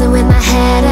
messing with my head